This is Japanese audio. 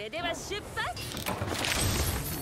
れでは出発